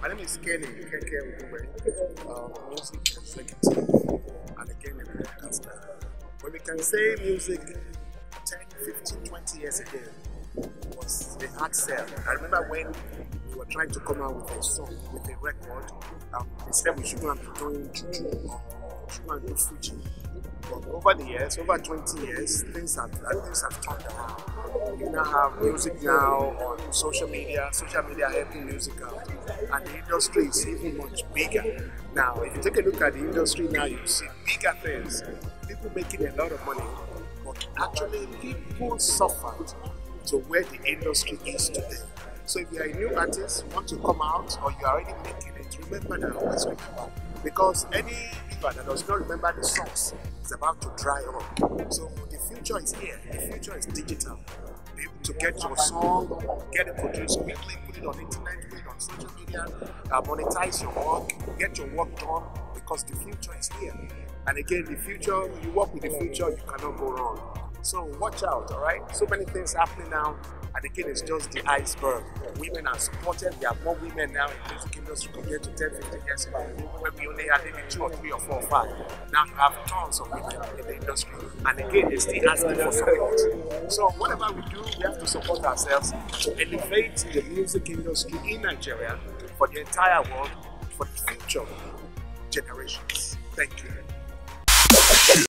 My name is Kenny Keke Ogungbe, um, music executive and again a broadcaster. When we can say music 10, 15, 20 years ago was the hard sell. I remember when we were trying to come out with a song, with a record, um, they said we shouldn't be doing juju or we shouldn't do Fuji. But over the years, over 20 years, things have things have turned around. You now have music now on social media, social media helping music out, and the industry is even much bigger. Now, if you take a look at the industry now, you see bigger things, people making a lot of money, but actually people suffered to where the industry is today. So if you are a new artist, want to come out, or you are already making it, remember that always remember. Because any river that does not remember the source is about to dry up. So the future is here. The future is digital. Be able to get your song, get it produced quickly, put it on internet, put it on social media, uh, monetize your work, get your work done because the future is here. And again, the future, you work with the future, you cannot go wrong. So watch out, all right? So many things happening now, and again, it's just the iceberg. Women are supported. We have more women now in the music industry compared to 10, 15 years ago, when we only had maybe two or three or four or five. Now you have tons of women in the industry, and again, it's still asking for support. So whatever we do, we have to support ourselves to elevate the music industry in Nigeria for the entire world, for the future generations. Thank you.